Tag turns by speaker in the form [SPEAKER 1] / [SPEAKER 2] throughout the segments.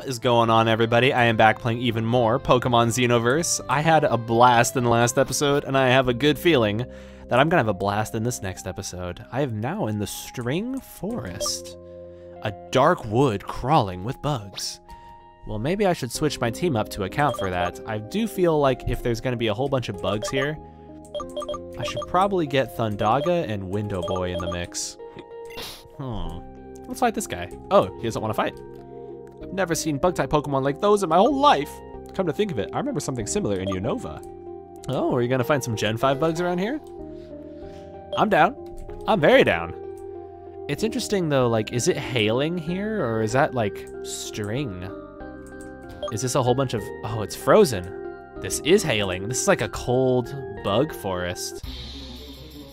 [SPEAKER 1] What is going on, everybody? I am back playing even more Pokemon Xenoverse. I had a blast in the last episode, and I have a good feeling that I'm gonna have a blast in this next episode. I am now in the String Forest, a dark wood crawling with bugs. Well, maybe I should switch my team up to account for that. I do feel like if there's gonna be a whole bunch of bugs here, I should probably get Thundaga and Window Boy in the mix. Hmm. Let's fight this guy. Oh, he doesn't want to fight. I've never seen bug-type Pokemon like those in my whole life. Come to think of it, I remember something similar in Unova. Oh, are you gonna find some Gen 5 bugs around here? I'm down. I'm very down. It's interesting though, like, is it hailing here or is that like string? Is this a whole bunch of, oh, it's frozen. This is hailing. This is like a cold bug forest.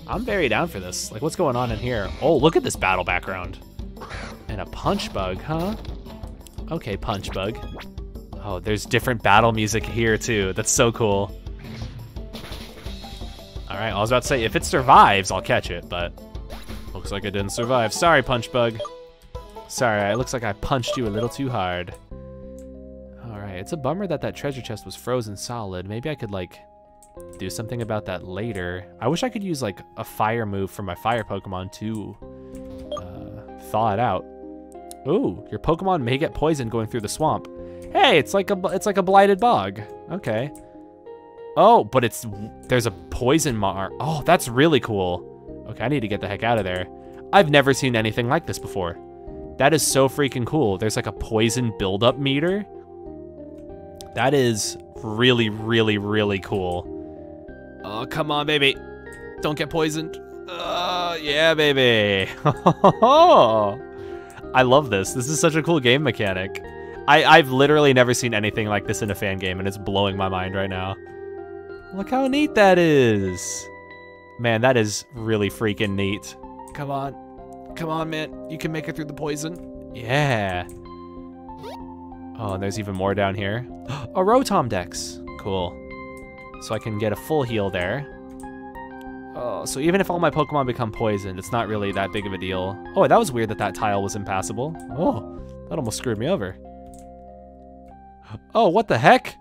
[SPEAKER 1] I'm very down for this. Like, what's going on in here? Oh, look at this battle background. And a punch bug, huh? Okay, punch bug. Oh, there's different battle music here too. That's so cool. All right, I was about to say, if it survives, I'll catch it, but looks like it didn't survive. Sorry, punch bug. Sorry, it looks like I punched you a little too hard. All right, it's a bummer that that treasure chest was frozen solid. Maybe I could like do something about that later. I wish I could use like a fire move for my fire Pokemon to uh, thaw it out. Ooh, your Pokemon may get poisoned going through the swamp. Hey, it's like a it's like a blighted bog. Okay. Oh, but it's there's a poison mar. Oh, that's really cool. Okay, I need to get the heck out of there. I've never seen anything like this before. That is so freaking cool. There's like a poison buildup meter. That is really, really, really cool. Oh, come on, baby. Don't get poisoned. Uh, yeah, baby. I love this. This is such a cool game mechanic. I, I've literally never seen anything like this in a fan game, and it's blowing my mind right now. Look how neat that is. Man, that is really freaking neat. Come on. Come on, man. You can make it through the poison. Yeah. Oh, and there's even more down here. a Rotom Dex. Cool. So I can get a full heal there. Oh, so even if all my Pokemon become poisoned, it's not really that big of a deal. Oh, that was weird that that tile was impassable. Oh, that almost screwed me over. Oh, what the heck?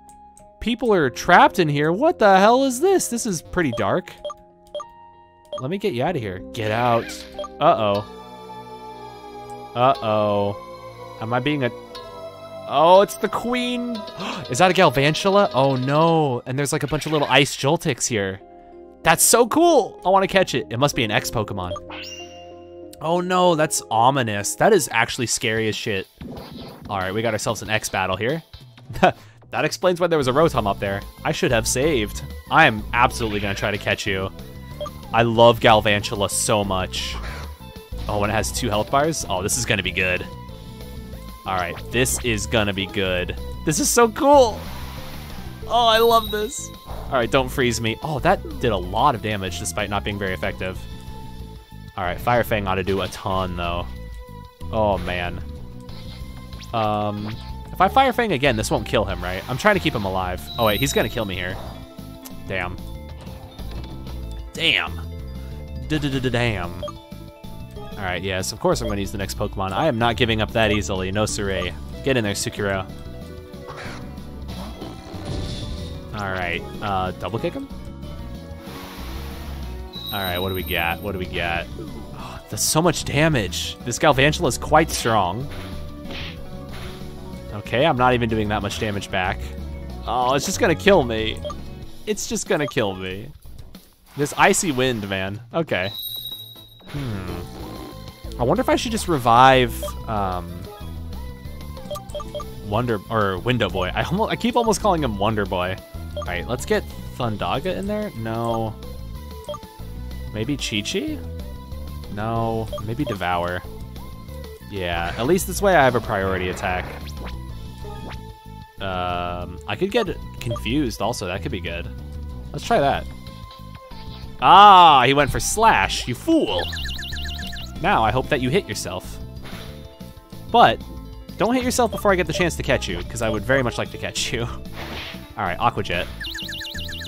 [SPEAKER 1] People are trapped in here. What the hell is this? This is pretty dark. Let me get you out of here. Get out. Uh-oh. Uh-oh. Am I being a... Oh, it's the queen. Is that a Galvantula? Oh, no. And there's like a bunch of little ice Joltics here. That's so cool. I want to catch it. It must be an X Pokemon. Oh, no. That's ominous. That is actually scary as shit. All right, we got ourselves an X battle here. that explains why there was a Rotom up there. I should have saved. I am absolutely going to try to catch you. I love Galvantula so much. Oh, and it has two health bars? Oh, this is going to be good. All right, this is gonna be good. This is so cool. Oh, I love this. All right, don't freeze me. Oh, that did a lot of damage despite not being very effective. All right, Fire Fang ought to do a ton though. Oh man. Um, if I Fire Fang again, this won't kill him, right? I'm trying to keep him alive. Oh wait, he's gonna kill me here. Damn. Damn. D-d-d-damn. Alright, yes, of course I'm to use the next Pokemon. I am not giving up that easily. No siree. Get in there, Sekiro. Alright, uh, double kick him? Alright, what do we got? What do we got? Oh, that's so much damage. This Galvantula is quite strong. Okay, I'm not even doing that much damage back. Oh, it's just gonna kill me. It's just gonna kill me. This icy wind, man. Okay. Hmm. I wonder if I should just revive um, Wonder or Window Boy. I almost, I keep almost calling him Wonder Boy. All right, let's get Thundaga in there. No. Maybe Chi Chi? No. Maybe Devour. Yeah. At least this way I have a priority attack. Um, I could get confused also. That could be good. Let's try that. Ah, he went for Slash. You fool. Now, I hope that you hit yourself. But, don't hit yourself before I get the chance to catch you, because I would very much like to catch you. Alright, Aqua Jet.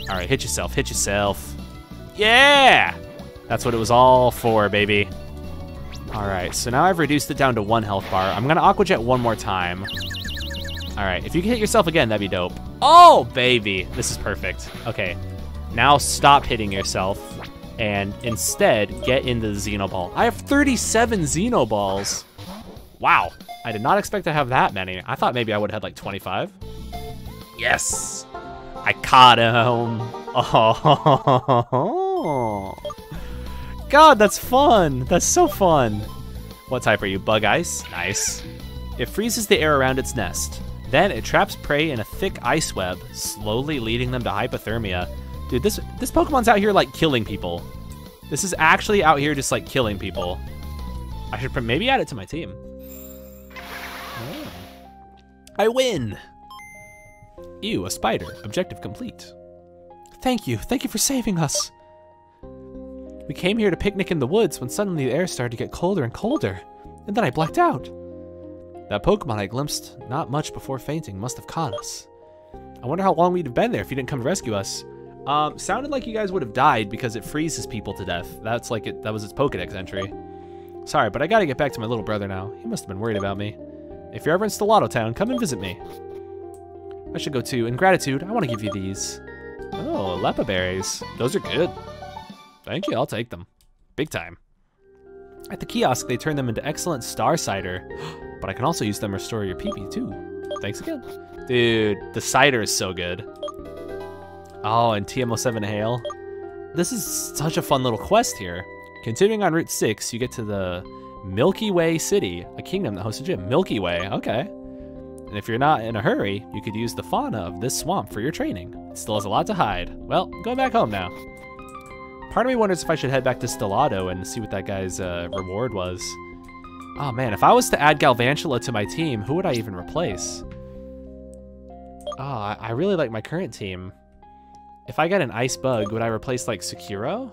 [SPEAKER 1] Alright, hit yourself, hit yourself. Yeah! That's what it was all for, baby. Alright, so now I've reduced it down to one health bar. I'm gonna Aqua Jet one more time. All right, if you can hit yourself again, that'd be dope. Oh, baby. This is perfect. Okay, now stop hitting yourself and instead get into the Xenoball. I have 37 Xenoballs. Wow, I did not expect to have that many. I thought maybe I would have had like 25. Yes, I caught him. Oh, God, that's fun. That's so fun. What type are you? Bug ice? Nice. It freezes the air around its nest. Then it traps prey in a thick ice web, slowly leading them to hypothermia. Dude, this this Pokemon's out here like killing people. This is actually out here just like killing people. I should maybe add it to my team. Oh. I win! Ew, a spider. Objective complete. Thank you. Thank you for saving us. We came here to picnic in the woods when suddenly the air started to get colder and colder. And then I blacked out. That Pokemon I glimpsed not much before fainting must have caught us. I wonder how long we'd have been there if you didn't come to rescue us. Um, sounded like you guys would have died because it freezes people to death. That's like it. That was its Pokedex entry. Sorry, but I gotta get back to my little brother now. He must have been worried about me. If you're ever in Stellato Town, come and visit me. I should go too. In gratitude, I want to give you these. Oh, Leppa berries. Those are good. Thank you, I'll take them. Big time. At the kiosk, they turn them into excellent star cider, but I can also use them to restore your PP too. Thanks again. Dude, the cider is so good. Oh, and TM07 Hail. This is such a fun little quest here. Continuing on Route 6, you get to the Milky Way City, a kingdom that hosts a gym. Milky Way, okay. And if you're not in a hurry, you could use the fauna of this swamp for your training. It still has a lot to hide. Well, going back home now. Part of me wonders if I should head back to Stellato and see what that guy's uh, reward was. Oh man, if I was to add Galvantula to my team, who would I even replace? Oh, I, really like my current team. If I get an ice bug, would I replace like Sekiro?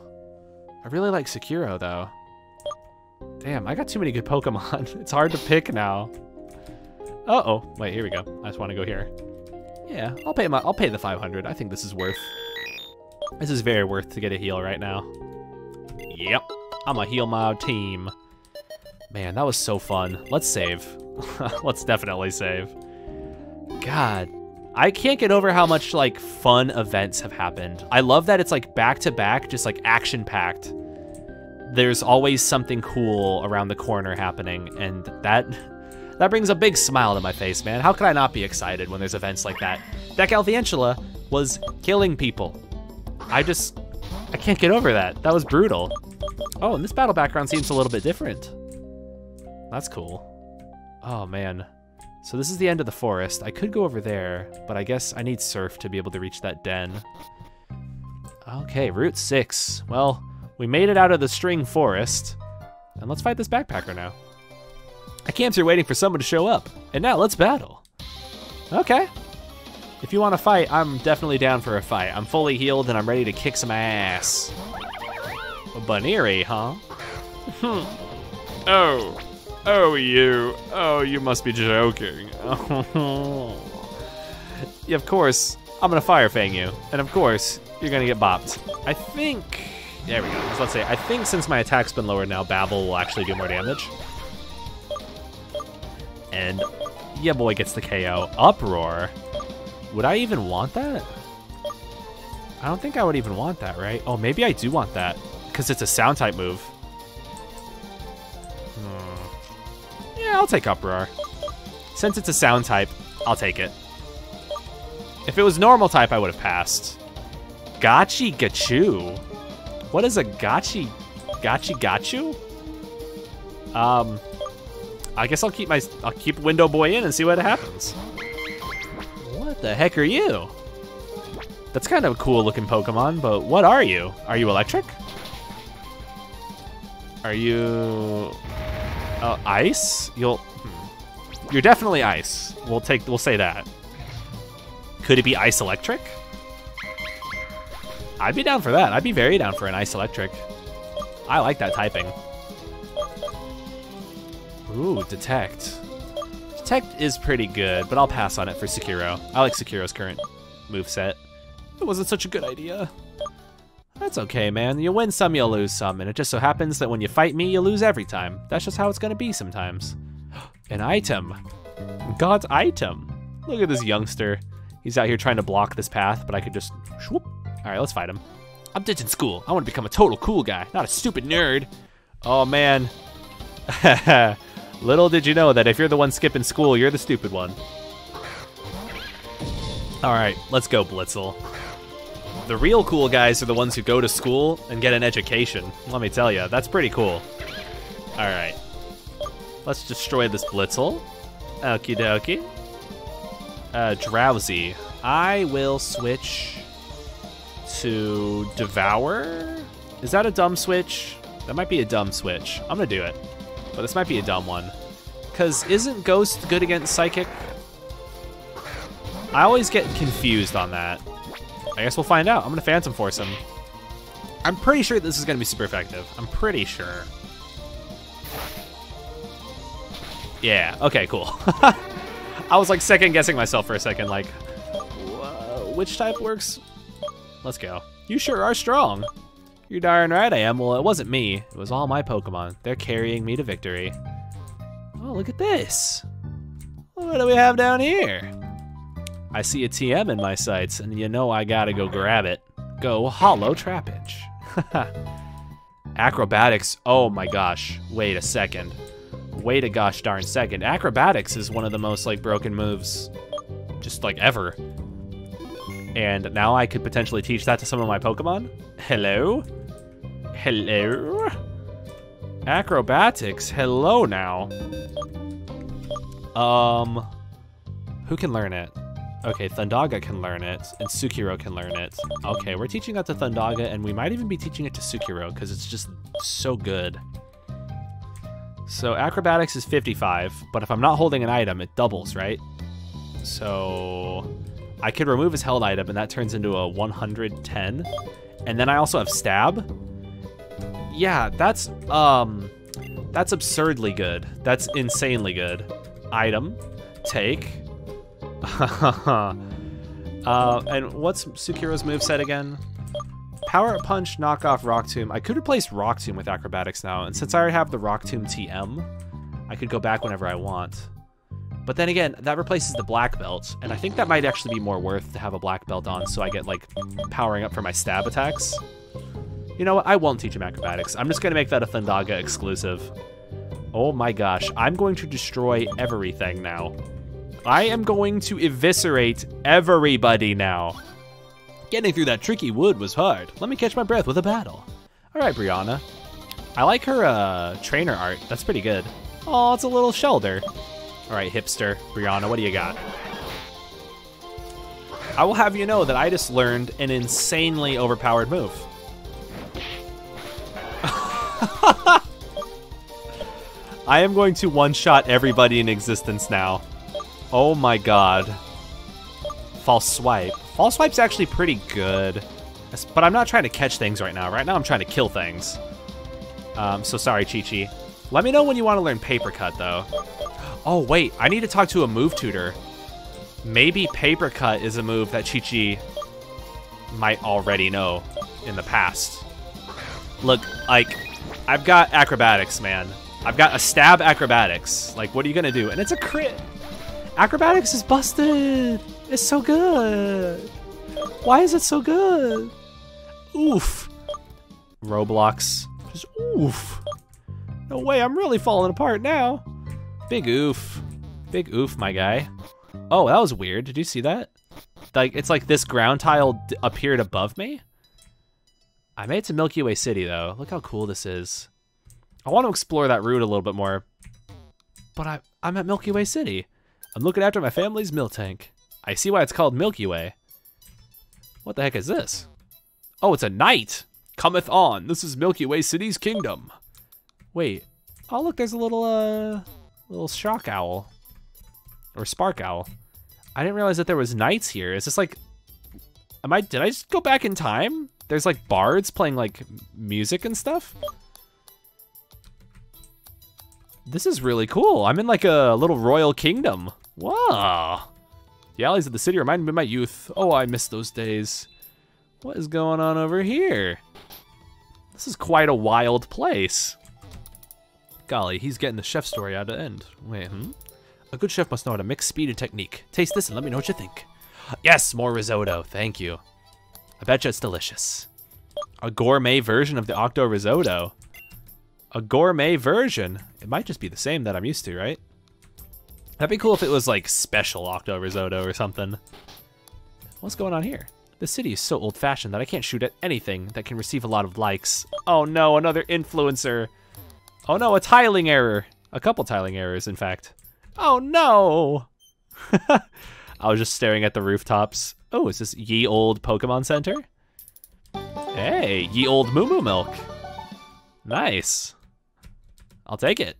[SPEAKER 1] I really like Sekiro though. Damn, I got too many good Pokemon. it's hard to pick now. Uh-oh. Wait, here we go. I just want to go here. Yeah, I'll pay my I'll pay the 500. I think this is worth. This is very worth to get a heal right now. Yep. I'm gonna heal my team. Man, that was so fun. Let's save. Let's definitely save. God, I can't get over how much like fun events have happened. I love that it's like back to back, just like action packed. There's always something cool around the corner happening, and that that brings a big smile to my face, man. How could I not be excited when there's events like that? That Galvantula was killing people. I just, I can't get over that. That was brutal. Oh, and this battle background seems a little bit different. That's cool. Oh, man. So this is the end of the forest. I could go over there, but I guess I need Surf to be able to reach that den. Okay, Route 6. Well, we made it out of the string forest. And let's fight this backpacker now. I camped here waiting for someone to show up. And now let's battle. Okay. If you want to fight, I'm definitely down for a fight. I'm fully healed and I'm ready to kick some ass. A Buneary, huh? Hmm. oh. Oh, you. Oh, you must be joking. yeah, of course, I'm gonna Fire Fang you. And of course, you're gonna get bopped. I think... There we go. So let's say, I think since my attack's been lowered now, Babel will actually do more damage. And yeah, boy gets the KO. Uproar. Would I even want that? I don't think I would even want that, right? Oh, maybe I do want that. Because it's a sound type move. Yeah, I'll take Uproar. Since it's a sound type, I'll take it. If it was normal type, I would have passed. Gachi Gachu? What is a Gachi... Gachi Gachu? Um, I guess I'll keep my... I'll keep Window Boy in and see what happens. What the heck are you? That's kind of a cool looking Pokemon, but what are you? Are you electric? Are you... Uh, ice? You'll. Hmm. You're definitely ice. We'll take. We'll say that. Could it be ice electric? I'd be down for that. I'd be very down for an ice electric. I like that typing. Ooh, detect. Detect is pretty good, but I'll pass on it for Sekiro. I like Sekiro's current move set. It wasn't such a good idea. That's okay, man. You win some, you lose some, and it just so happens that when you fight me, you lose every time. That's just how it's gonna be sometimes. An item. God's item. Look at this youngster. He's out here trying to block this path, but I could just swoop. All right, let's fight him. I'm ditching school. I want to become a total cool guy, not a stupid nerd. Oh, man. Little did you know that if you're the one skipping school, you're the stupid one. All right, let's go, Blitzel. The real cool guys are the ones who go to school and get an education. Let me tell you, that's pretty cool. All right. Let's destroy this Blitzel. Okie dokie. Uh, Drowzee. I will switch to Devour. Is that a dumb switch? That might be a dumb switch. I'm gonna do it. But this might be a dumb one. Because isn't Ghost good against Psychic? I always get confused on that. I guess we'll find out. I'm gonna Phantom Force him. I'm pretty sure this is gonna be super effective. I'm pretty sure. Yeah, okay, cool. I was like second guessing myself for a second, like, which type works? Let's go. You sure are strong. You're darn right I am. Well, it wasn't me. It was all my Pokemon. They're carrying me to victory. Oh, look at this. What do we have down here? I see a TM in my sights, and you know I gotta go grab it. Go Hollow Trapinch. Acrobatics, oh my gosh. Wait a second. Wait a gosh darn second. Acrobatics is one of the most like broken moves just like ever. And now I could potentially teach that to some of my Pokemon? Hello? Hello? Acrobatics, hello now. Um, who can learn it? Okay, Thundaga can learn it, and Sekiro can learn it. Okay, we're teaching that to Thundaga, and we might even be teaching it to Sekiro, because it's just so good. So Acrobatics is 55, but if I'm not holding an item, it doubles, right? So I could remove his held item, and that turns into a 110. And then I also have Stab. Yeah, that's, um, that's absurdly good. That's insanely good. Item, take, uh, and what's Sekiro's moveset again? Power Punch, knock off Rock Tomb. I could replace Rock Tomb with Acrobatics now, and since I already have the Rock Tomb TM, I could go back whenever I want. But then again, that replaces the black belt, and I think that might actually be more worth to have a black belt on so I get, like, powering up for my stab attacks. You know what? I won't teach him acrobatics. I'm just going to make that a Thundaga exclusive. Oh my gosh, I'm going to destroy everything now. I am going to eviscerate everybody now. Getting through that tricky wood was hard. Let me catch my breath with a battle. All right, Brianna. I like her uh, trainer art. That's pretty good. Oh, it's a little Shellder. All right, hipster. Brianna, what do you got? I will have you know that I just learned an insanely overpowered move. I am going to one-shot everybody in existence now. Oh my god. False swipe. False swipe's actually pretty good. But I'm not trying to catch things right now. Right now I'm trying to kill things. Um, so sorry, Chi-Chi. Let me know when you want to learn Paper Cut, though. Oh, wait. I need to talk to a move tutor. Maybe Paper Cut is a move that Chi-Chi might already know in the past. Look, like, I've got acrobatics, man. I've got a stab acrobatics. Like, what are you gonna do? And it's a crit. Acrobatics is busted. It's so good. Why is it so good? Oof. Roblox. Just oof. No way, I'm really falling apart now. Big oof. Big oof, my guy. Oh, that was weird. Did you see that? Like, it's like this ground tile appeared above me. I made it to Milky Way City, though. Look how cool this is. I want to explore that route a little bit more. But I, I'm at Milky Way City. I'm looking after my family's Miltank. I see why it's called Milky Way. What the heck is this? Oh, it's a knight. Cometh on. This is Milky Way City's kingdom. Wait. Oh, look, there's a little, uh, little shock owl. Or spark owl. I didn't realize that there was knights here. Is this like, am I, did I just go back in time? There's like bards playing like music and stuff? This is really cool. I'm in like a little royal kingdom. Wow. The alleys of the city remind me of my youth. Oh, I miss those days. What is going on over here? This is quite a wild place. Golly, he's getting the chef story out of the end. Wait, hmm? A good chef must know how to mix speed and technique. Taste this and let me know what you think. Yes, more risotto. Thank you. I bet you it's delicious. A gourmet version of the Octo Risotto. A gourmet version. It might just be the same that I'm used to, right? That'd be cool if it was like special Octo Risotto or something. What's going on here? The city is so old-fashioned that I can't shoot at anything that can receive a lot of likes. Oh no, another influencer. Oh no, a tiling error. A couple tiling errors, in fact. Oh no! I was just staring at the rooftops. Oh, is this Ye Old Pokemon Center? Hey, Ye Old Moo Moo Milk. Nice. I'll take it.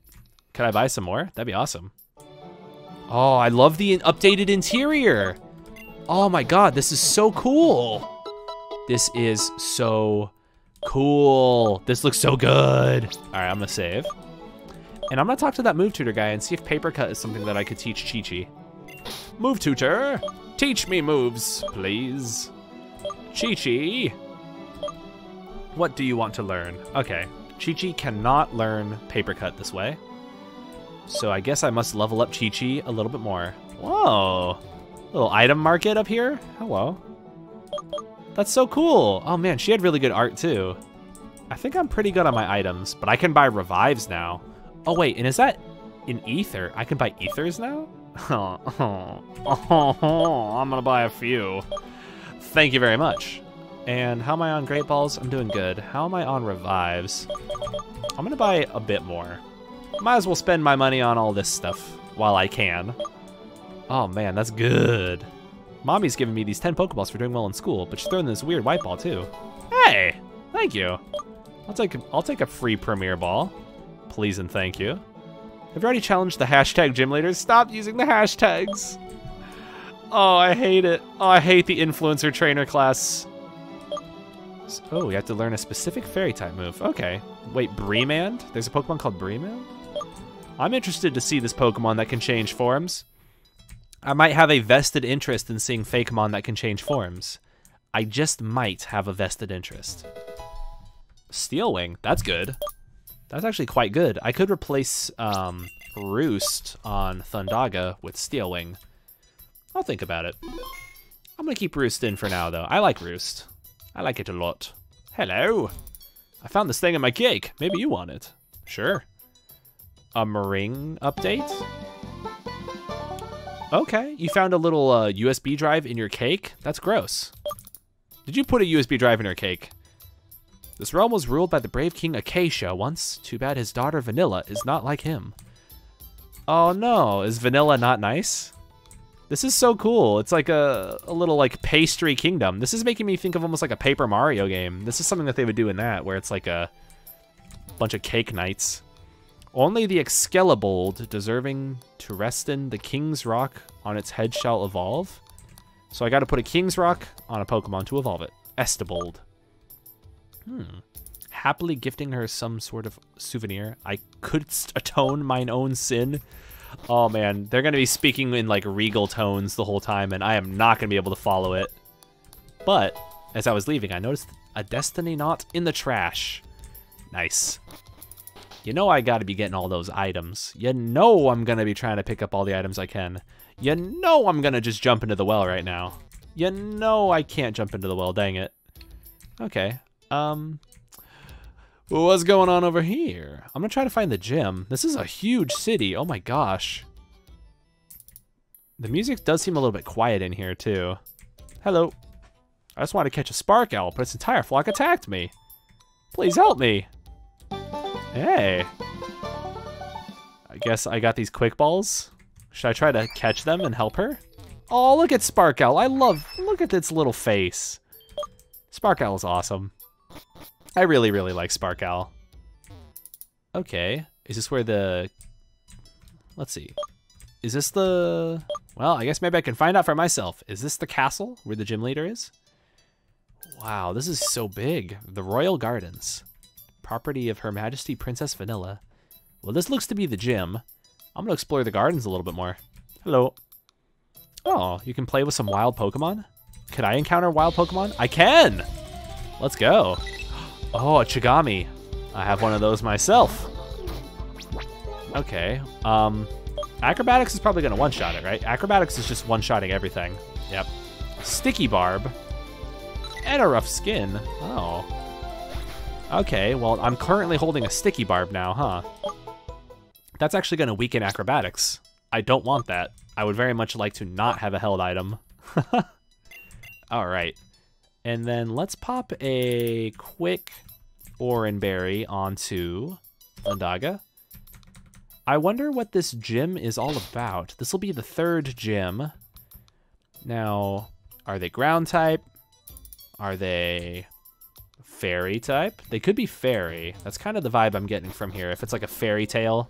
[SPEAKER 1] Can I buy some more? That'd be awesome. Oh, I love the updated interior. Oh my god, this is so cool. This is so cool. This looks so good. All right, I'm gonna save. And I'm gonna talk to that move tutor guy and see if paper cut is something that I could teach Chi Chi. Move tutor, teach me moves, please. Chi Chi. What do you want to learn? Okay, Chi Chi cannot learn paper cut this way. So I guess I must level up Chi Chi a little bit more. Whoa. Little item market up here. Oh, Hello. That's so cool. Oh man, she had really good art too. I think I'm pretty good on my items, but I can buy revives now. Oh wait, and is that an ether? I can buy ethers now? Oh, oh, oh, I'm gonna buy a few. Thank you very much. And how am I on Great Balls? I'm doing good. How am I on revives? I'm gonna buy a bit more. Might as well spend my money on all this stuff while I can. Oh man, that's good. Mommy's giving me these 10 Pokeballs for doing well in school, but she's throwing this weird white ball too. Hey, thank you. I'll take a, I'll take a free Premier Ball. Please and thank you. Have you already challenged the hashtag gym leaders? Stop using the hashtags. Oh, I hate it. Oh, I hate the influencer trainer class. Oh, you have to learn a specific fairy type move. Okay. Wait, Breemand? There's a Pokemon called Breemand? I'm interested to see this Pokemon that can change forms. I might have a vested interest in seeing Fakemon that can change forms. I just might have a vested interest. Steel Wing, that's good. That's actually quite good. I could replace um, Roost on Thundaga with Steel Wing. I'll think about it. I'm gonna keep Roost in for now, though. I like Roost. I like it a lot. Hello. I found this thing in my cake. Maybe you want it. Sure. A Maring update? Okay, you found a little uh, USB drive in your cake? That's gross. Did you put a USB drive in your cake? This realm was ruled by the brave king Acacia once. Too bad his daughter Vanilla is not like him. Oh no, is Vanilla not nice? This is so cool. It's like a, a little like pastry kingdom. This is making me think of almost like a Paper Mario game. This is something that they would do in that, where it's like a bunch of cake knights. Only the Excalibold, deserving to rest in the King's Rock on its head shall evolve. So I gotta put a King's Rock on a Pokemon to evolve it. Estibold. Hmm. Happily gifting her some sort of souvenir. I couldst atone mine own sin. Oh man, they're gonna be speaking in like regal tones the whole time, and I am not gonna be able to follow it. But, as I was leaving, I noticed a Destiny Knot in the trash. Nice. You know I gotta be getting all those items. You know I'm gonna be trying to pick up all the items I can. You know I'm gonna just jump into the well right now. You know I can't jump into the well, dang it. Okay, um... What's going on over here? I'm gonna try to find the gym. This is a huge city, oh my gosh. The music does seem a little bit quiet in here too. Hello. I just wanted to catch a spark owl, but its entire flock attacked me. Please help me. Hey. I guess I got these quick balls. Should I try to catch them and help her? Oh, look at Sparkle. I love, look at its little face. Sparkle is awesome. I really, really like Sparkle. Okay. Is this where the... Let's see. Is this the... Well, I guess maybe I can find out for myself. Is this the castle where the gym leader is? Wow, this is so big. The Royal Gardens property of Her Majesty Princess Vanilla. Well, this looks to be the gym. I'm gonna explore the gardens a little bit more. Hello. Oh, you can play with some wild Pokemon? Can I encounter wild Pokemon? I can! Let's go. Oh, a Chigami. I have one of those myself. Okay, um, Acrobatics is probably going to one-shot it, right? Acrobatics is just one-shotting everything. Yep. Sticky Barb. And a rough skin. Oh. Okay, well, I'm currently holding a Sticky Barb now, huh? That's actually going to weaken Acrobatics. I don't want that. I would very much like to not have a held item. All right. And then let's pop a quick Oran Berry onto Thundaga. I wonder what this gym is all about. This will be the third gym. Now, are they ground type? Are they fairy type? They could be fairy. That's kind of the vibe I'm getting from here. If it's like a fairy tale.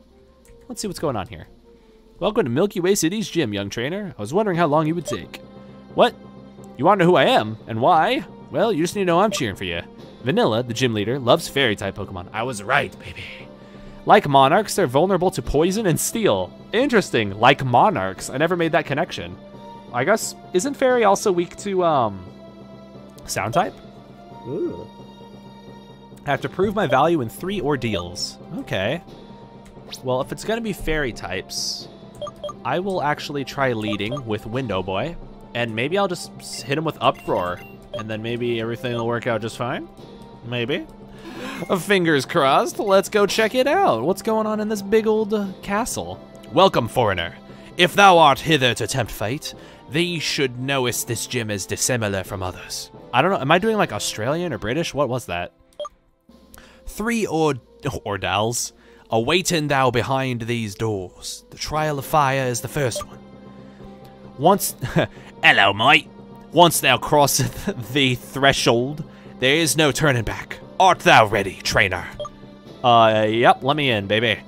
[SPEAKER 1] Let's see what's going on here. Welcome to Milky Way City's gym, young trainer. I was wondering how long you would take. What? You want to know who I am and why? Well, you just need to know I'm cheering for you. Vanilla, the gym leader, loves fairy type Pokemon. I was right, baby. Like Monarchs, they're vulnerable to poison and steel. Interesting, like Monarchs. I never made that connection. I guess, isn't Fairy also weak to, um, sound type? Ooh. I have to prove my value in three ordeals. Okay. Well, if it's gonna be Fairy types, I will actually try leading with Window Boy, and maybe I'll just hit him with Uproar, and then maybe everything will work out just fine. Maybe. Fingers crossed. Let's go check it out. What's going on in this big old castle? Welcome, foreigner. If thou art hither to tempt fate, thee should knowest this gym is dissimilar from others. I don't know. Am I doing like Australian or British? What was that? Three or ordals awaiting thou behind these doors. The trial of fire is the first one. Once, hello, mate. Once thou crosseth the threshold, there is no turning back. Art thou ready, trainer? Uh, yep, let me in, baby.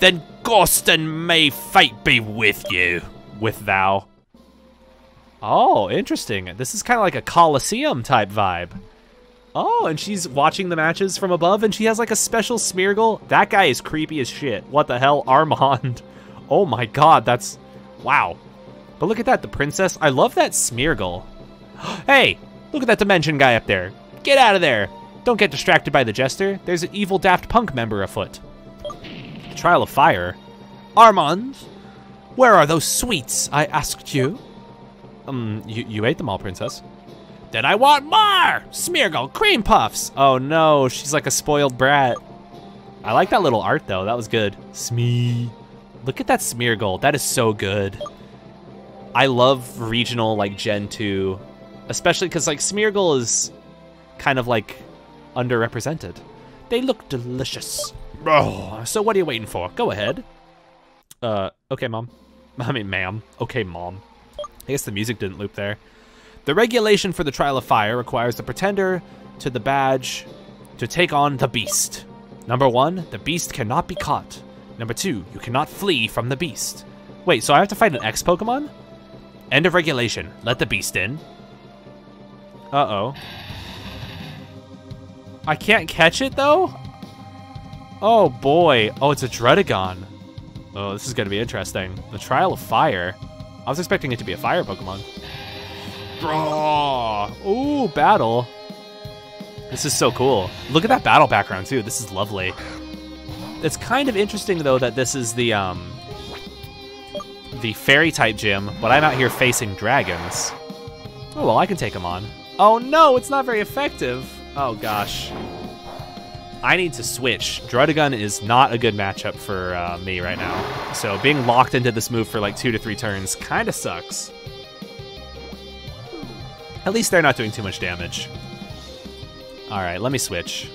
[SPEAKER 1] Then ghost and may fate be with you. With thou. Oh, interesting. This is kind of like a Coliseum type vibe. Oh, and she's watching the matches from above, and she has like a special Smeargle. That guy is creepy as shit. What the hell? Armand. Oh my god, that's... Wow. But look at that, the princess. I love that Smeargle. hey, look at that Dimension guy up there. Get out of there. Don't get distracted by the jester. There's an evil Daft Punk member afoot. Trial of Fire. Armand, where are those sweets I asked you? Um, you, you ate them all, princess. Then I want more! Smeargle, cream puffs! Oh no, she's like a spoiled brat. I like that little art though, that was good. Smee. Look at that Smeargle, that is so good. I love regional like Gen 2, especially because like Smeargle is kind of like underrepresented. They look delicious. Oh, so what are you waiting for? Go ahead. Uh, okay, mom. I mean, ma'am. Okay, mom. I guess the music didn't loop there. The regulation for the Trial of Fire requires the pretender to the badge to take on the beast. Number one, the beast cannot be caught. Number two, you cannot flee from the beast. Wait, so I have to fight an X Pokemon? End of regulation. Let the beast in. Uh-oh. I can't catch it, though? Oh, boy. Oh, it's a Druddigon. Oh, this is going to be interesting. The Trial of Fire. I was expecting it to be a fire Pokemon. Oh, ooh, battle. This is so cool. Look at that battle background, too. This is lovely. It's kind of interesting, though, that this is the, um, the fairy-type gym, but I'm out here facing dragons. Oh, well, I can take them on. Oh, no, it's not very effective. Oh, gosh. I need to switch. Druddigon is not a good matchup for uh, me right now. So being locked into this move for like two to three turns kind of sucks. At least they're not doing too much damage. All right, let me switch.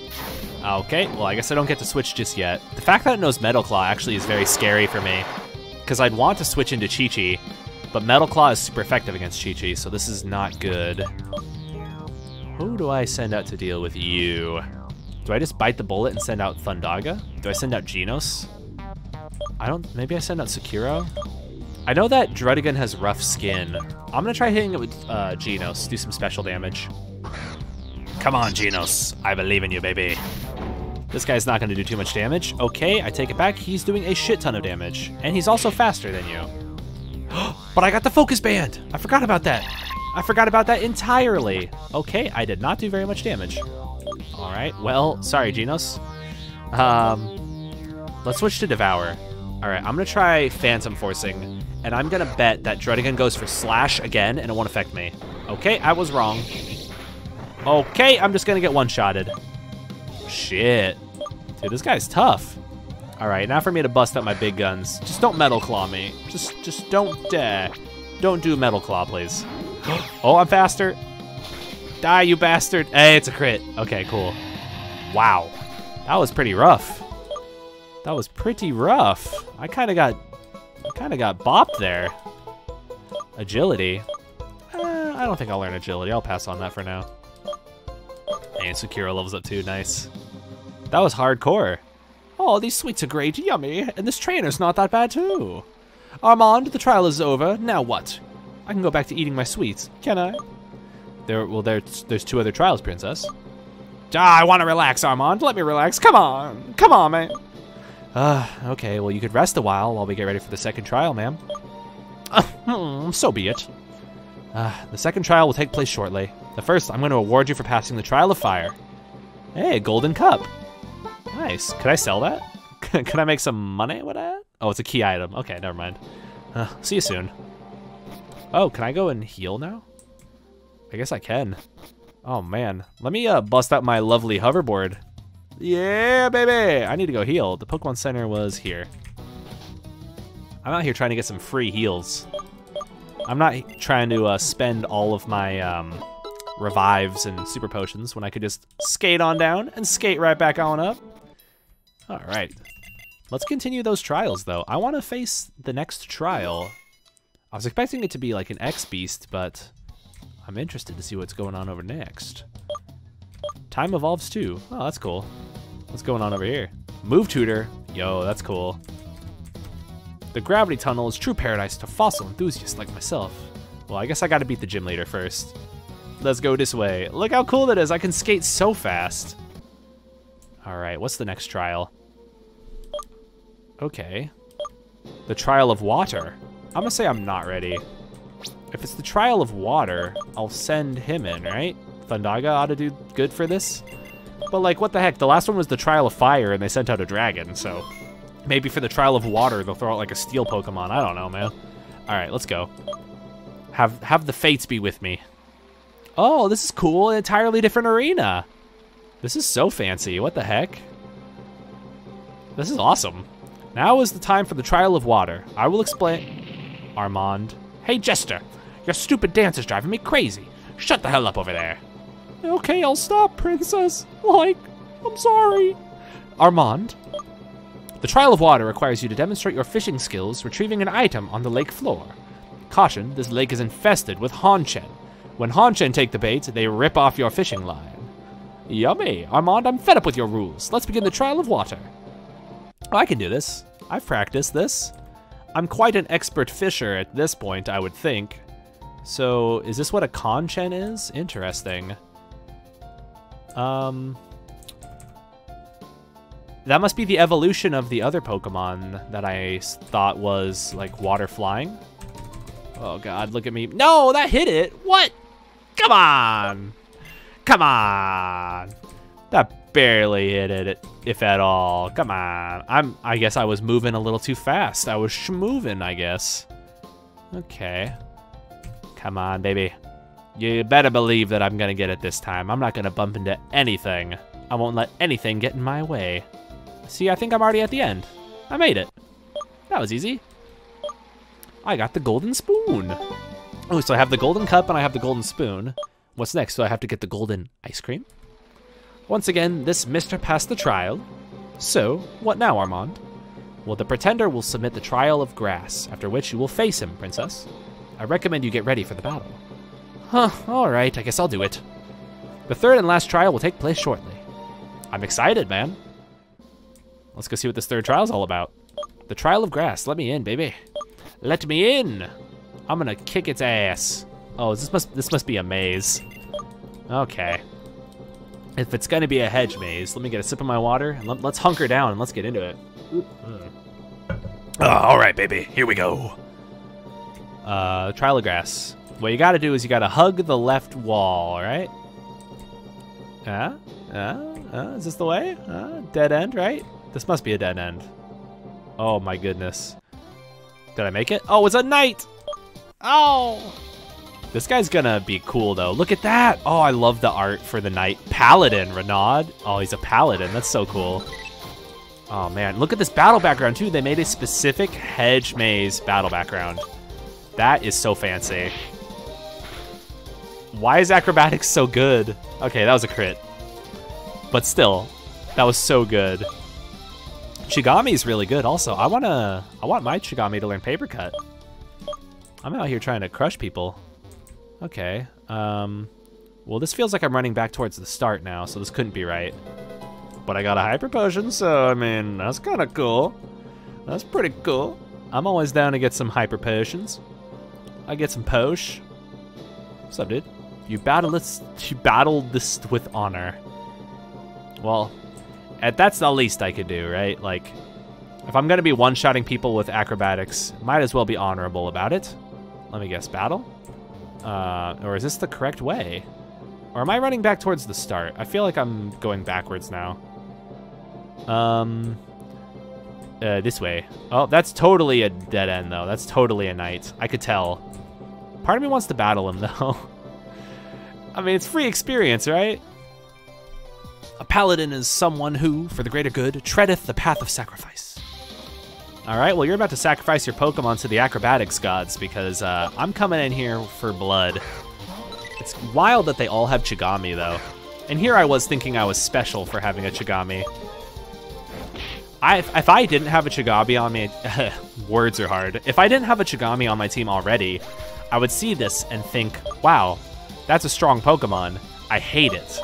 [SPEAKER 1] Okay, well, I guess I don't get to switch just yet. The fact that it knows Metal Claw actually is very scary for me, because I'd want to switch into Chi-Chi, but Metal Claw is super effective against Chi-Chi, so this is not good. Who do I send out to deal with you? Do I just bite the bullet and send out Thundaga? Do I send out Genos? I don't, maybe I send out Sekiro? I know that Druddigon has rough skin. I'm gonna try hitting it with uh, Genos, do some special damage. Come on, Genos. I believe in you, baby. This guy's not gonna do too much damage. Okay, I take it back. He's doing a shit ton of damage. And he's also faster than you. but I got the focus band. I forgot about that. I forgot about that entirely. Okay, I did not do very much damage. All right, well, sorry, Genos. Um, let's switch to Devour. All right, I'm gonna try Phantom Forcing, and I'm gonna bet that Druddigon goes for Slash again, and it won't affect me. Okay, I was wrong. Okay, I'm just gonna get one-shotted. Shit. Dude, this guy's tough. All right, now for me to bust out my big guns. Just don't Metal Claw me. Just, just don't, uh, don't do Metal Claw, please. oh, I'm faster. Die, you bastard. Hey, it's a crit. Okay, cool. Wow. That was pretty rough. That was pretty rough. I kind of got, kind of got bopped there. Agility. Uh, I don't think I'll learn agility. I'll pass on that for now. And Sakura levels up too. Nice. That was hardcore. Oh, these sweets are great, yummy, and this trainer's not that bad too. Armand, the trial is over. Now what? I can go back to eating my sweets, can I? There, well, there's there's two other trials, princess. Ah, I want to relax, Armand. Let me relax. Come on, come on, man. Ah, okay. Well, you could rest a while while we get ready for the second trial, ma'am. Uh, so be it. Uh, the second trial will take place shortly. The first, I'm going to award you for passing the trial of fire. Hey, golden cup. Nice. Could I sell that? Can I make some money with that? Oh, it's a key item. Okay, never mind. Uh, see you soon. Oh, can I go and heal now? I guess I can. Oh, man. Let me uh, bust out my lovely hoverboard. Yeah, baby! I need to go heal. The Pokemon Center was here. I'm out here trying to get some free heals. I'm not trying to uh, spend all of my um, revives and super potions when I could just skate on down and skate right back on up. All right. Let's continue those trials, though. I want to face the next trial. I was expecting it to be like an X-Beast, but I'm interested to see what's going on over next. Time evolves too. Oh, that's cool. What's going on over here? Move tutor. Yo, that's cool. The gravity tunnel is true paradise to fossil enthusiasts like myself. Well, I guess I gotta beat the gym leader first. Let's go this way. Look how cool that is. I can skate so fast. All right, what's the next trial? Okay. The Trial of Water. I'm gonna say I'm not ready. If it's the Trial of Water, I'll send him in, right? Thundaga ought to do good for this. But like, what the heck? The last one was the Trial of Fire, and they sent out a dragon, so... Maybe for the Trial of Water, they'll throw out like a steel Pokemon. I don't know, man. All right, let's go. Have have the fates be with me. Oh, this is cool. An entirely different arena. This is so fancy. What the heck? This is awesome. Now is the time for the trial of water. I will explain. Armand. Hey, Jester. Your stupid dance is driving me crazy. Shut the hell up over there. Okay, I'll stop, princess. Like, I'm sorry. Armand. The trial of water requires you to demonstrate your fishing skills retrieving an item on the lake floor. Caution, this lake is infested with Honchen. When Honchen take the bait, they rip off your fishing line. Yummy. Armand, I'm fed up with your rules. Let's begin the trial of water. Oh, I can do this. I've practiced this. I'm quite an expert fisher at this point, I would think. So, is this what a Conchen is? Interesting. Um, that must be the evolution of the other Pokemon that I thought was, like, water flying. Oh, God, look at me. No, that hit it. What? Come on. Come on. That barely hit it, if at all. Come on. I'm. I guess I was moving a little too fast. I was schmoving, I guess. Okay. Come on, baby. You better believe that I'm gonna get it this time. I'm not gonna bump into anything. I won't let anything get in my way. See, I think I'm already at the end. I made it. That was easy. I got the golden spoon. Oh, so I have the golden cup and I have the golden spoon. What's next? Do I have to get the golden ice cream? Once again, this Mr. passed the trial. So, what now, Armand? Well, the pretender will submit the trial of grass, after which you will face him, princess. I recommend you get ready for the battle. Huh, alright, I guess I'll do it. The third and last trial will take place shortly. I'm excited, man. Let's go see what this third trial's all about. The trial of grass, let me in, baby. Let me in! I'm gonna kick its ass. Oh, this must this must be a maze. Okay. If it's gonna be a hedge maze, let me get a sip of my water and let, us hunker down and let's get into it.
[SPEAKER 2] Uh, all right, baby, here we go.
[SPEAKER 1] Uh, trial of grass. What you gotta do is you gotta hug the left wall, all right? Yeah? Uh, uh, is this the way? Uh, dead end, right? This must be a dead end. Oh my goodness. Did I make it? Oh, it's a knight! Oh! This guy's gonna be cool though. Look at that! Oh, I love the art for the knight. Paladin, Renaud. Oh, he's a paladin. That's so cool. Oh man, look at this battle background too. They made a specific hedge maze battle background. That is so fancy. Why is acrobatics so good? Okay, that was a crit. But still, that was so good. Chigami is really good also. I wanna I want my Chigami to learn paper cut. I'm out here trying to crush people. Okay. Um well this feels like I'm running back towards the start now, so this couldn't be right. But I got a hyper potion, so I mean that's kinda cool. That's pretty cool. I'm always down to get some hyper potions. I get some posh. What's up, dude? You battled this you battled this with honor. Well, at, that's the least I could do, right? Like, if I'm gonna be one-shotting people with acrobatics, might as well be honorable about it. Let me guess, battle? Uh, or is this the correct way? Or am I running back towards the start? I feel like I'm going backwards now. Um, uh, this way. Oh, that's totally a dead end, though. That's totally a knight. I could tell. Part of me wants to battle him, though. I mean, it's free experience, right? A paladin is someone who, for the greater good, treadeth the path of sacrifice. All right, well, you're about to sacrifice your Pokemon to the acrobatics gods because uh, I'm coming in here for blood. It's wild that they all have Chigami, though. And here I was thinking I was special for having a Chigami. I, if I didn't have a Chigami on me, words are hard. If I didn't have a Chigami on my team already, I would see this and think, wow, that's a strong Pokemon. I hate it.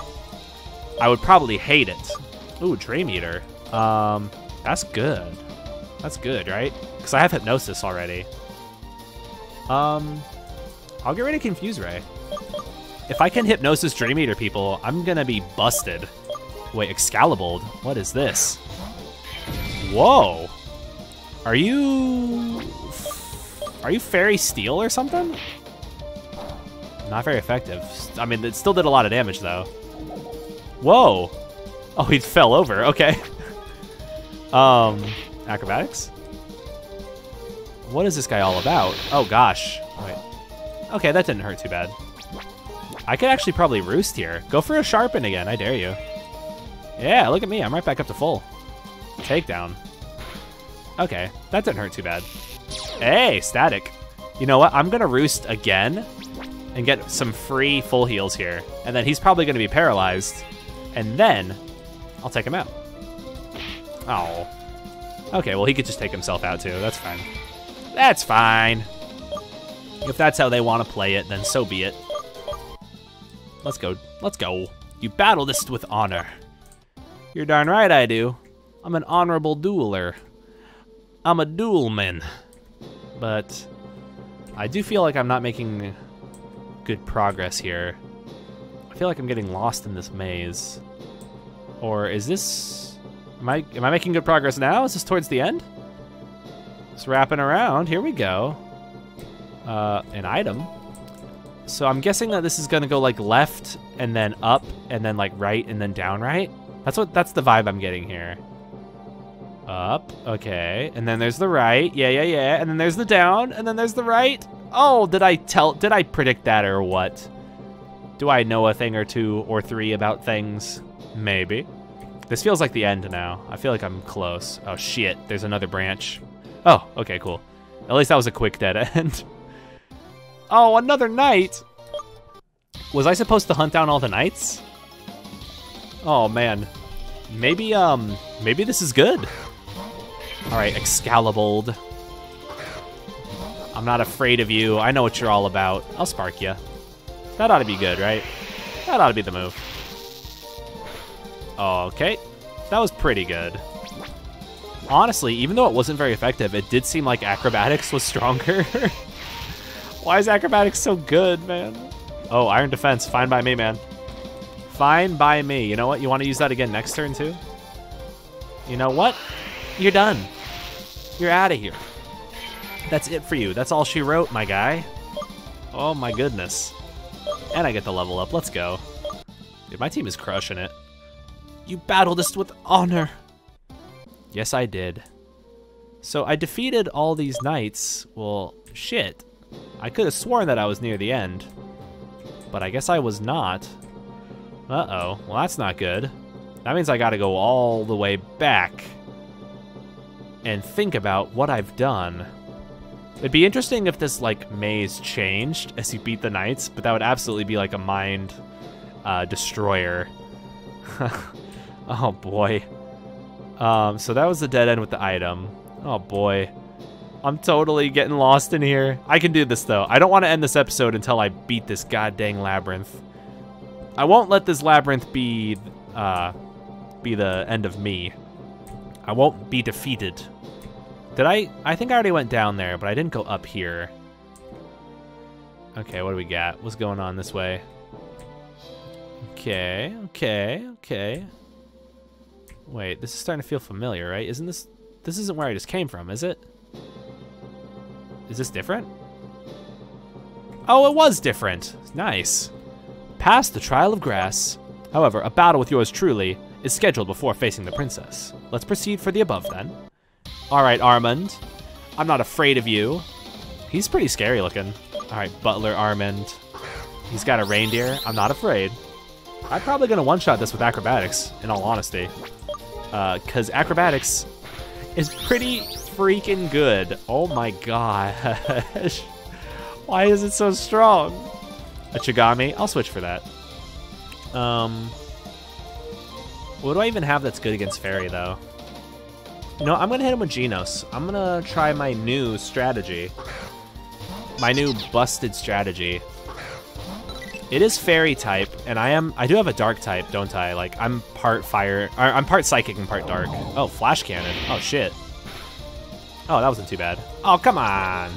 [SPEAKER 1] I would probably hate it. Ooh, Dream Eater. Um, that's good. That's good, right? Because I have Hypnosis already. Um, I'll get rid of Confuse Ray. If I can Hypnosis Dream Eater people, I'm gonna be busted. Wait, Excalibur? What is this? Whoa! Are you... Are you Fairy Steel or something? Not very effective. I mean, it still did a lot of damage, though. Whoa! Oh, he fell over. Okay. um, acrobatics? What is this guy all about? Oh, gosh. Wait. Okay, that didn't hurt too bad. I could actually probably roost here. Go for a sharpen again. I dare you. Yeah, look at me. I'm right back up to full. Takedown. Okay, that didn't hurt too bad. Hey, static. You know what? I'm to roost again and get some free full heals here. And then he's probably going to be paralyzed. And then I'll take him out. Oh. Okay, well, he could just take himself out too. That's fine. That's fine. If that's how they want to play it, then so be it. Let's go. Let's go. You battle this with honor. You're darn right I do. I'm an honorable dueler. I'm a duelman. But I do feel like I'm not making good progress here. I feel like I'm getting lost in this maze. Or is this... Am I, am I making good progress now? Is this towards the end? Just wrapping around. Here we go. Uh, an item. So I'm guessing that this is gonna go like left and then up and then like right and then down right. That's what that's the vibe I'm getting here. Up, okay, and then there's the right, yeah, yeah, yeah, and then there's the down, and then there's the right. Oh, did I tell? Did I predict that or what? Do I know a thing or two or three about things? Maybe. This feels like the end now. I feel like I'm close. Oh shit, there's another branch. Oh, okay, cool. At least that was a quick dead end. Oh, another knight! Was I supposed to hunt down all the knights? Oh man. Maybe, um, maybe this is good. Alright, Excalibur. I'm not afraid of you. I know what you're all about. I'll spark you. That ought to be good, right? That ought to be the move. Okay. That was pretty good. Honestly, even though it wasn't very effective, it did seem like acrobatics was stronger. Why is acrobatics so good, man? Oh, iron defense. Fine by me, man. Fine by me. You know what? You want to use that again next turn, too? You know what? You're done. You're out of here. That's it for you. That's all she wrote, my guy. Oh, my goodness. And I get the level up. Let's go. Dude, my team is crushing it. You battled us with honor. Yes, I did. So I defeated all these knights. Well, shit. I could have sworn that I was near the end. But I guess I was not. Uh-oh. Well, that's not good. That means I gotta go all the way back and think about what I've done. It'd be interesting if this, like, maze changed as you beat the knights, but that would absolutely be like a mind uh, destroyer. oh, boy. Um, so that was the dead end with the item. Oh, boy. I'm totally getting lost in here. I can do this, though. I don't want to end this episode until I beat this goddamn labyrinth. I won't let this labyrinth be, uh, be the end of me. I won't be defeated. Did I? I think I already went down there, but I didn't go up here. Okay, what do we got? What's going on this way? Okay, okay, okay. Wait, this is starting to feel familiar, right? Isn't this... This isn't where I just came from, is it? Is this different? Oh, it was different. Nice. Past the trial of grass. However, a battle with yours truly is scheduled before facing the princess. Let's proceed for the above then. All right, Armand. I'm not afraid of you. He's pretty scary looking. All right, Butler Armand. He's got a reindeer. I'm not afraid. I'm probably going to one-shot this with acrobatics, in all honesty. Because uh, acrobatics is pretty freaking good. Oh my gosh. Why is it so strong? A Chigami? I'll switch for that. Um, what do I even have that's good against Fairy, though? You know, I'm to hit him with Genos. I'm to try my new strategy. My new busted strategy. It is fairy type, and I am I do have a dark type, don't I? Like I'm part fire, I'm part psychic and part dark. Oh, flash cannon. Oh shit. Oh, that wasn't too bad. Oh, come on.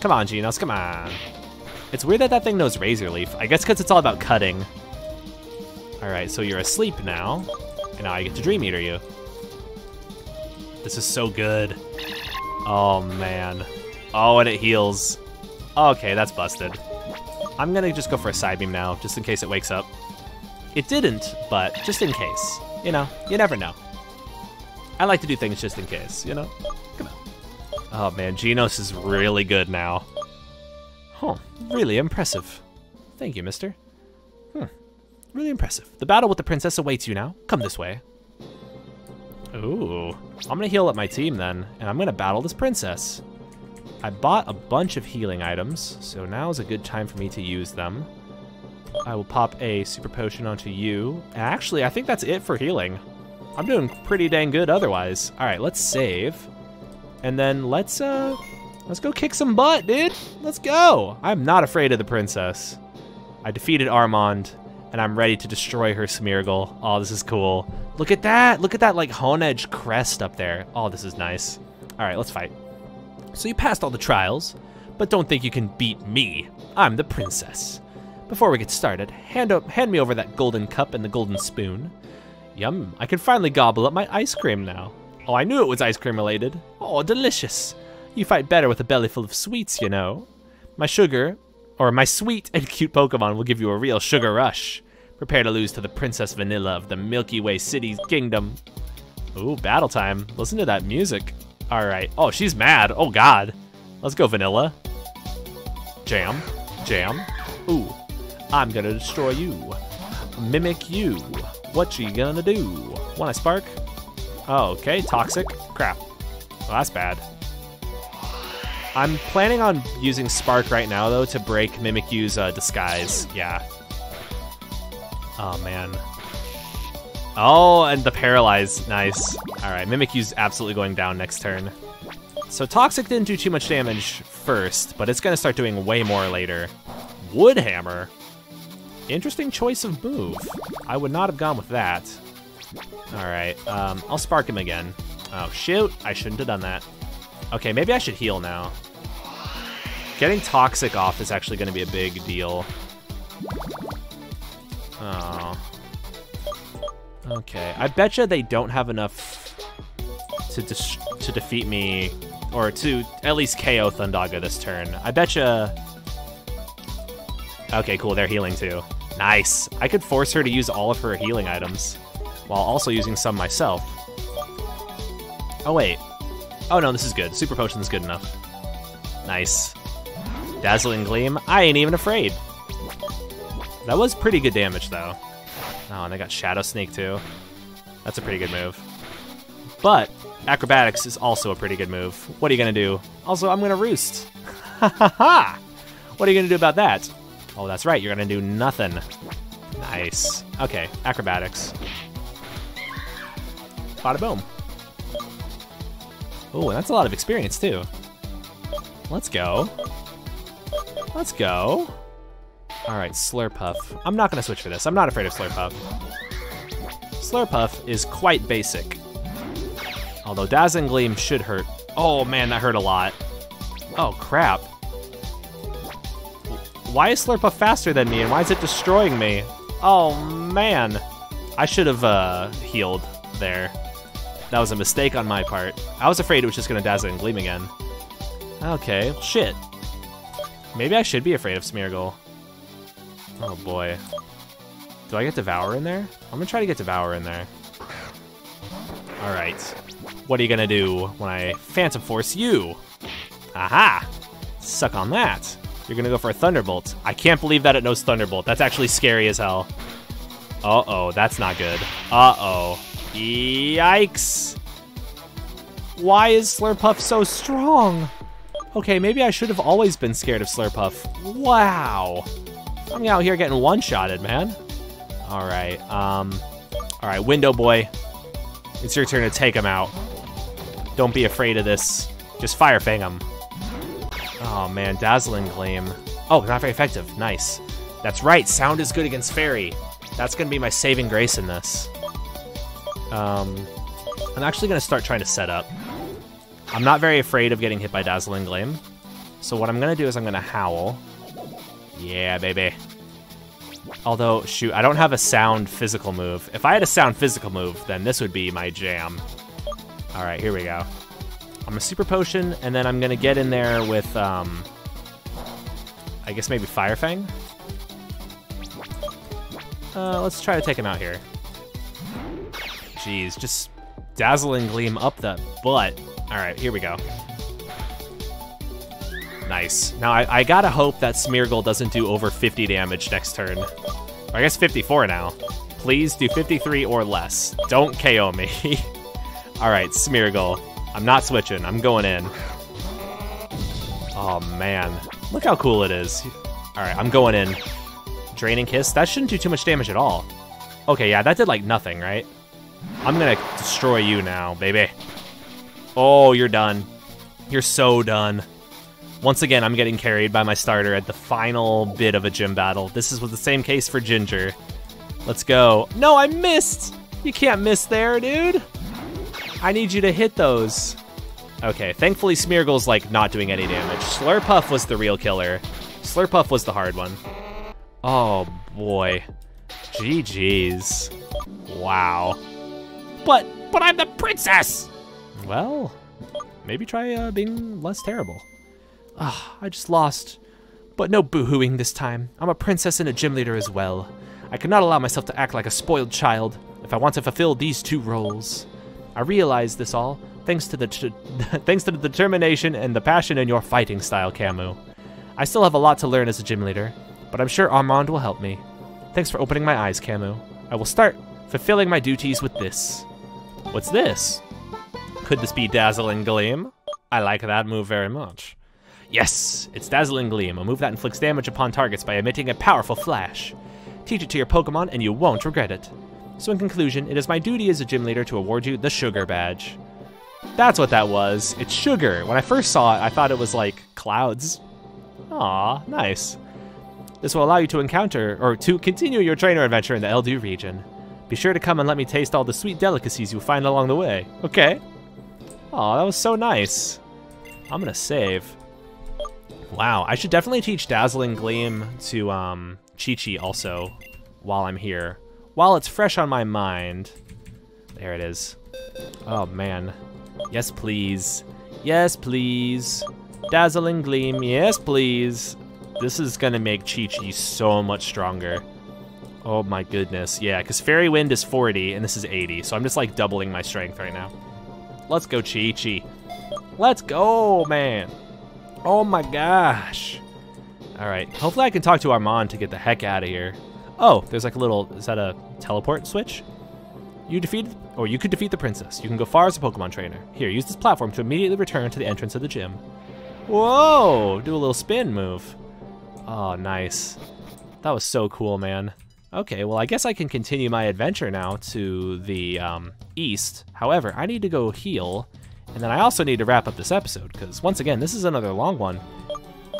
[SPEAKER 1] Come on, Genos, come on. It's weird that that thing knows Razor Leaf. I guess because it's all about cutting. All right, so you're asleep now, and now I get to Dream Eater you. This is so good. Oh, man. Oh, and it heals. Okay, that's busted. I'm gonna just go for a Psybeam now, just in case it wakes up. It didn't, but just in case. You know, you never know. I like to do things just in case, you know? Come on. Oh man, Genos is really good now. Huh, really impressive. Thank you, mister. Hmm, really impressive. The battle with the princess awaits you now. Come this way. Ooh, I'm gonna heal up my team then, and I'm gonna battle this princess. I bought a bunch of healing items, so now is a good time for me to use them. I will pop a super potion onto you. Actually, I think that's it for healing. I'm doing pretty dang good otherwise. All right, let's save. And then let's, uh, let's go kick some butt, dude. Let's go. I'm not afraid of the princess. I defeated Armand, and I'm ready to destroy her Smeargle. Oh, this is cool. Look at that. Look at that, like, Honedge crest up there. Oh, this is nice. All right, let's fight. So you passed all the trials, but don't think you can beat me. I'm the princess. Before we get started, hand, up, hand me over that golden cup and the golden spoon. Yum, I can finally gobble up my ice cream now. Oh, I knew it was ice cream related. Oh, delicious. You fight better with a belly full of sweets, you know. My sugar, or my sweet and cute Pokemon will give you a real sugar rush. Prepare to lose to the Princess Vanilla of the Milky Way City's kingdom. Ooh, battle time. Listen to that music. All right. Oh, she's mad. Oh, God. Let's go, Vanilla. Jam. Jam. Ooh. I'm gonna destroy you. Mimikyu. What you gonna do? Want a spark? Oh, okay. Toxic. Crap. Well, that's bad. I'm planning on using Spark right now, though, to break Mimikyu's uh, disguise. Yeah. Oh, man. Oh, and the Paralyze. Nice. All right, Mimikyu's absolutely going down next turn. So Toxic didn't do too much damage first, but it's going to start doing way more later. Woodhammer. Interesting choice of move. I would not have gone with that. All right, um, I'll spark him again. Oh, shoot. I shouldn't have done that. Okay, maybe I should heal now. Getting Toxic off is actually going to be a big deal. Oh. Okay, I betcha they don't have enough to to defeat me, or to at least KO Thundaga this turn. I betcha... Okay, cool, they're healing too. Nice. I could force her to use all of her healing items, while also using some myself. Oh wait, Oh no, this is good. Super Potion's good enough. Nice. Dazzling Gleam. I ain't even afraid. That was pretty good damage, though. Oh, and they got Shadow Sneak, too. That's a pretty good move. But Acrobatics is also a pretty good move. What are you going to do? Also, I'm going to Roost. Ha ha ha! What are you going to do about that? Oh, that's right. You're going to do nothing. Nice. Okay, Acrobatics. Bada boom. Oh, that's a lot of experience, too. Let's go. Let's go. All right, Slurpuff. I'm not gonna switch for this. I'm not afraid of Slurpuff. Slurpuff is quite basic. Although Dazzling Gleam should hurt. Oh man, that hurt a lot. Oh crap. Why is Slurpuff faster than me and why is it destroying me? Oh man. I should have uh, healed there. That was a mistake on my part. I was afraid it was just gonna Dazzling Gleam again. Okay, shit. Maybe I should be afraid of Smeargle. Oh boy. Do I get Devour in there? I'm gonna try to get Devour in there. Alright. What are you gonna do when I Phantom Force you? Aha! Suck on that. You're gonna go for a Thunderbolt. I can't believe that it knows Thunderbolt. That's actually scary as hell. Uh-oh, that's not good. Uh-oh. Yikes! Why is Slurpuff so strong? Okay, maybe I should have always been scared of Slurpuff. Wow. I'm out here getting one-shotted, man. All right, um, all right, Window Boy. It's your turn to take him out. Don't be afraid of this. Just Fire Fang him. Oh, man, Dazzling Gleam. Oh, not very effective. Nice. That's right, Sound is good against Fairy. That's to be my saving grace in this. Um, I'm actually going to start trying to set up. I'm not very afraid of getting hit by Dazzling Gleam. So what I'm going to do is I'm going to Howl. Yeah, baby. Although, shoot, I don't have a sound physical move. If I had a sound physical move, then this would be my jam. All right, here we go. I'm a Super Potion, and then I'm going to get in there with, um, I guess maybe Fire Fang? Uh, let's try to take him out here. Jeez, just dazzling gleam up the butt. All right, here we go. Nice. Now, I, I gotta hope that Smeargle doesn't do over 50 damage next turn. I guess 54 now. Please do 53 or less. Don't KO me. All right, Smeargle. I'm not switching. I'm going in. Oh, man. Look how cool it is. All right, I'm going in. Draining Kiss. That shouldn't do too much damage at all. Okay, yeah, that did, like, nothing, right? I'm gonna destroy you now, baby. Oh, you're done. You're so done. Once again, I'm getting carried by my starter at the final bit of a gym battle. This is with the same case for Ginger. Let's go. No, I missed! You can't miss there, dude. I need you to hit those. Okay, thankfully Smeargle's like not doing any damage. Slurpuff was the real killer. Slurpuff was the hard one. Oh boy. GG's. Wow. But, but I'm the princess! Well, maybe try uh, being less terrible. Ah, I just lost. But no boohooing this time. I'm a princess and a gym leader as well. I cannot allow myself to act like a spoiled child if I want to fulfill these two roles. I realize this all thanks to the thanks to the determination and the passion in your fighting style, Camu. I still have a lot to learn as a gym leader, but I'm sure Armand will help me. Thanks for opening my eyes, Camu. I will start fulfilling my duties with this. What's this? Could this be Dazzling Gleam? I like that move very much. Yes, it's Dazzling Gleam, a move that inflicts damage upon targets by emitting a powerful flash. Teach it to your Pokemon and you won't regret it. So in conclusion, it is my duty as a gym leader to award you the Sugar Badge. That's what that was. It's sugar. When I first saw it, I thought it was like clouds. Aw, nice. This will allow you to encounter, or to continue your trainer adventure in the Eldiw region. Be sure to come and let me taste all the sweet delicacies you'll find along the way. Okay. Aw, that was so nice. I'm gonna save. Wow, I should definitely teach Dazzling Gleam to um, Chi-Chi also while I'm here. While it's fresh on my mind. There it is. Oh, man. Yes, please. Yes, please. Dazzling Gleam, yes, please. This is gonna make Chi-Chi so much stronger. Oh my goodness, yeah, because Fairy Wind is 40 and this is 80, so I'm just like doubling my strength right now. Let's go Chi-Chi. Let's go, man. Oh my gosh. All right, hopefully I can talk to Armand to get the heck out of here. Oh, there's like a little, is that a teleport switch? You defeat, or you could defeat the princess. You can go far as a Pokemon trainer. Here, use this platform to immediately return to the entrance of the gym. Whoa, do a little spin move. Oh, nice. That was so cool, man. Okay, well, I guess I can continue my adventure now to the um, east. However, I need to go heal, and then I also need to wrap up this episode, because once again, this is another long one.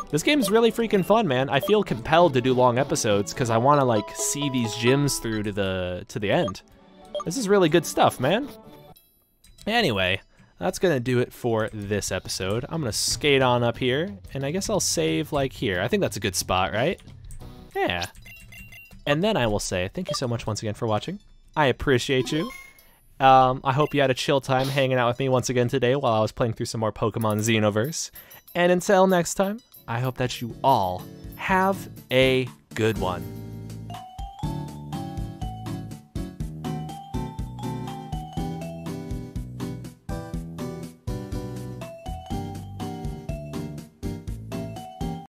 [SPEAKER 1] This game is really freaking fun, man. I feel compelled to do long episodes because I want to like see these gyms through to the to the end. This is really good stuff, man. Anyway, that's gonna do it for this episode. I'm gonna skate on up here, and I guess I'll save like here. I think that's a good spot, right? Yeah. And then I will say thank you so much once again for watching. I appreciate you. Um, I hope you had a chill time hanging out with me once again today while I was playing through some more Pokemon Xenoverse. And until next time, I hope that you all have a good one.